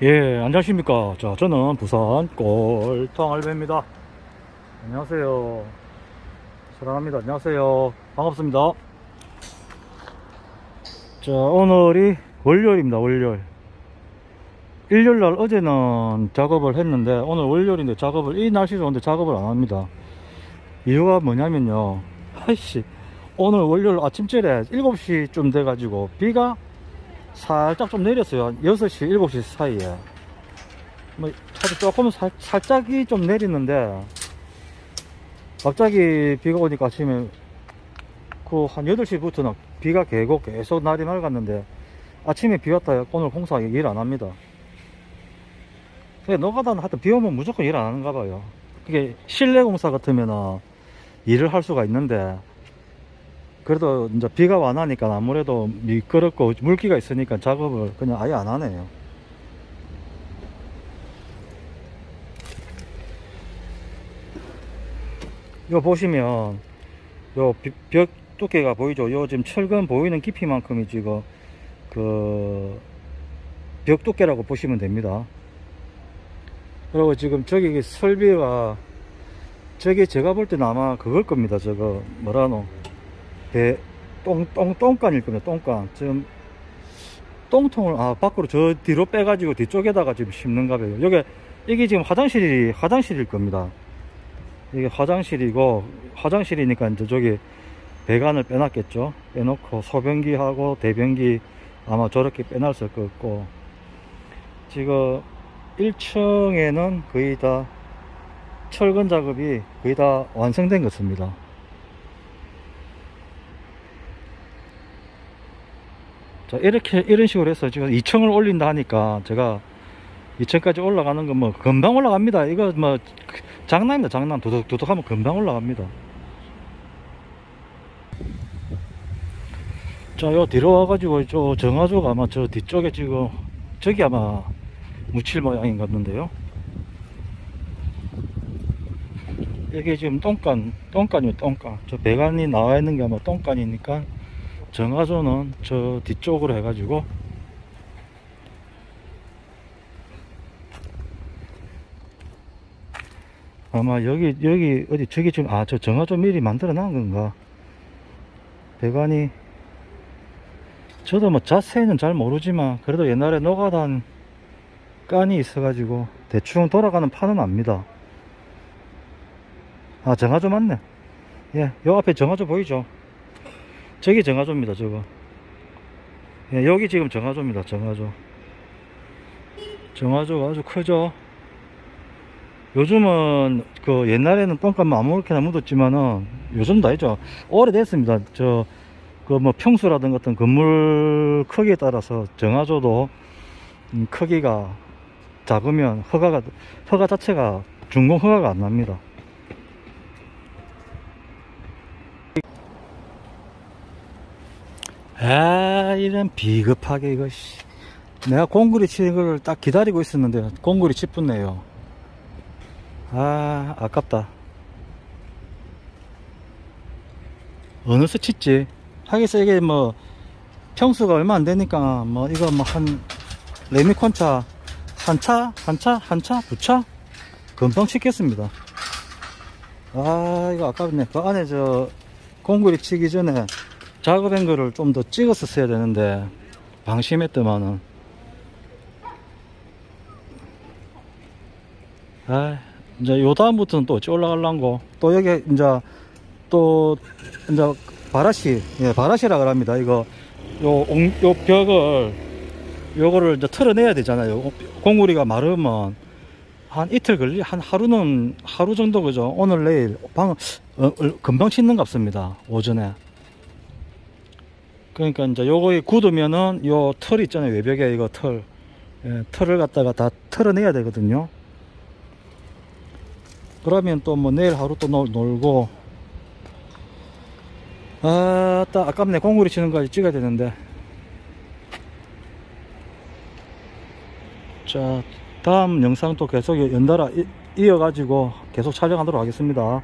예, 안녕하십니까. 자, 저는 부산 꼴통 알베입니다. 안녕하세요. 사랑합니다. 안녕하세요. 반갑습니다. 자, 오늘이 월요일입니다. 월요일. 일요일날 어제는 작업을 했는데 오늘 월요일인데 작업을 이 날씨 좋은데 작업을 안 합니다. 이유가 뭐냐면요. 아이씨, 오늘 월요일 아침쯤에 7시쯤 돼가지고 비가 살짝 좀 내렸어요. 한 6시, 7시 사이에. 뭐, 차도 조금 살, 살짝이 좀 내리는데, 갑자기 비가 오니까 아침에, 그 한 8시부터는 비가 개고 계속 날이 맑았는데, 아침에 비 왔다 오늘 공사 일 안 합니다. 근데 노가다는 하여튼 비 오면 무조건 일 안 하는가 봐요. 그게 실내 공사 같으면 일을 할 수가 있는데, 그래도 이제 비가 와나니까 아무래도 미끄럽고 물기가 있으니까 작업을 그냥 아예 안 하네요. 요 보시면 요 벽 두께가 보이죠? 요 지금 철근 보이는 깊이만큼이 지금 그 벽 두께라고 보시면 됩니다. 그리고 지금 저기 설비가 저게 제가 볼 때는 아마 그걸 겁니다. 저거 뭐라노 배, 똥, 똥, 똥간일 겁니다. 똥간. 지금, 똥통을, 아, 밖으로 저 뒤로 빼가지고 뒤쪽에다가 지금 심는가 봐요. 여기, 이게 지금 화장실이, 화장실일 겁니다. 이게 화장실이고, 화장실이니까 이제 저기 배관을 빼놨겠죠. 빼놓고 소변기하고 대변기 아마 저렇게 빼놨을 것 같고, 지금 1층에는 거의 다 철근 작업이 거의 다 완성된 것 같습니다. 자, 이렇게, 이런 식으로 해서 지금 2층을 올린다 하니까 제가 2층까지 올라가는 건 뭐 금방 올라갑니다. 이거 뭐 장난입니다. 장난. 도둑 도둑 하면 금방 올라갑니다. 자, 요 뒤로 와가지고 저 정화조가 아마 저 뒤쪽에 지금 저기 아마 묻힐 모양인 것 같는데요. 이게 지금 똥간, 똥간이요, 똥간. 저 배관이 나와 있는 게 아마 똥간이니까 정화조는 저 뒤쪽으로 해가지고 아마 여기 여기 어디 저기 지금 아 저 정화조 미리 만들어 놓은 건가? 배관이 저도 뭐 자세히는 잘 모르지만 그래도 옛날에 노가단 깐이 있어 가지고 대충 돌아가는 판은 압니다. 아 정화조 맞네. 예요 앞에 정화조 보이죠 저기 정화조입니다 저거. 예, 여기 지금 정화조입니다 정화조. 정화조가 아주 크죠? 요즘은 그 옛날에는 똥값만 아무렇게나 묻었지만은 요즘도 아니죠. 오래됐습니다. 저 그 뭐 평수라든가 어떤 건물 크기에 따라서 정화조도 음, 크기가 작으면 허가가 허가 자체가 준공 허가가 안 납니다 아 이런 비겁하게 씨. 내가 공구리 치는 걸 딱 기다리고 있었는데 공구리 치붙네요. 아 아깝다. 어느 수 쳤지? 하겠어 이게 뭐 평수가 얼마 안 되니까 뭐 이거 뭐 한 레미콘차 한 차 한 차 한 차 두 차? 금방 치겠습니다. 아 이거 아깝네. 그 안에 저 공구리 치기 전에 작업한 거를 좀 더 찍었었어야 되는데 방심했더만은. 아 이제 요 다음부터는 또 어찌 올라갈란고. 또 여기 이제 또 이제 바라시 예 바라시라 그럽니다. 이거 요, 요 벽을 요거를 이제 털어내야 되잖아요. 공구리가 마르면 한 이틀 걸리 한 하루는 하루 정도 그죠? 오늘 내일 방 어, 어, 금방 씻는 같습니다. 오전에 그러니까 이제 요거에 굳으면은 요 털 있잖아요. 외벽에 이거 털. 예, 털을 갖다가 다 털어내야 되거든요. 그러면 또 뭐 내일 하루 또 놀, 놀고. 아따 아깝네. 공구리 치는 거까지 찍어야 되는데. 자 다음 영상 또 계속 연달아 이어가지고 계속 촬영하도록 하겠습니다